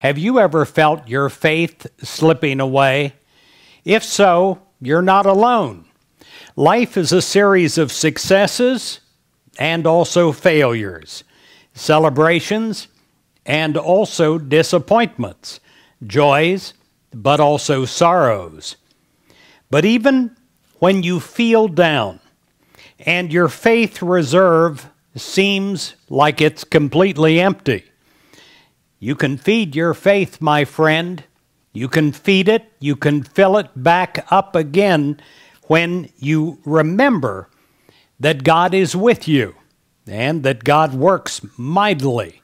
Have you ever felt your faith slipping away? If so, you're not alone. Life is a series of successes and also failures, celebrations and also disappointments, joys but also sorrows. But even when you feel down and your faith reserve seems like it's completely empty, you can feed your faith, my friend. You can feed it, you can fill it back up again when you remember that God is with you and that God works mightily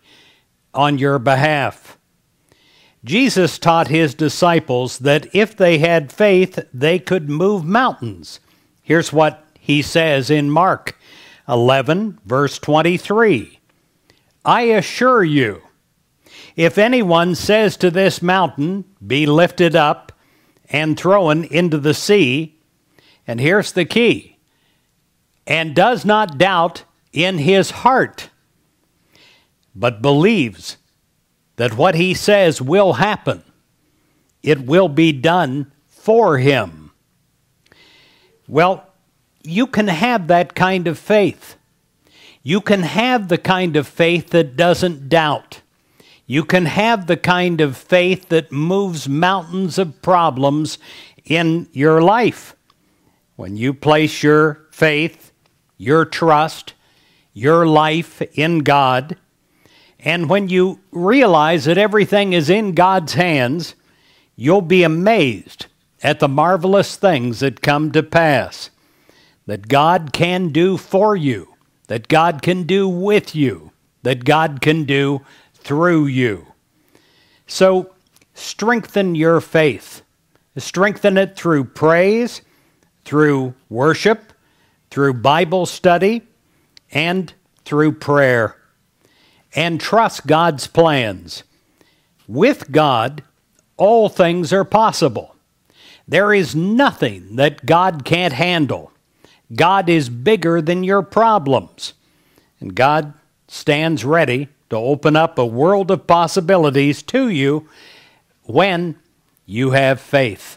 on your behalf. Jesus taught his disciples that if they had faith, they could move mountains. Here's what he says in Mark 11, verse 23 I assure you, if anyone says to this mountain, Be lifted up and thrown into the sea, and here's the key, and does not doubt in his heart, but believes that what he says will happen, it will be done for him. Well, you can have that kind of faith. You can have the kind of faith that doesn't doubt. You can have the kind of faith that moves mountains of problems in your life. When you place your faith, your trust, your life in God, and when you realize that everything is in God's hands, you'll be amazed at the marvelous things that come to pass that God can do for you, that God can do with you, that God can do through you. So strengthen your faith. Strengthen it through praise, through worship, through Bible study, and through prayer. And trust God's plans. With God, all things are possible. There is nothing that God can't handle. God is bigger than your problems. And God stands ready to open up a world of possibilities to you when you have faith.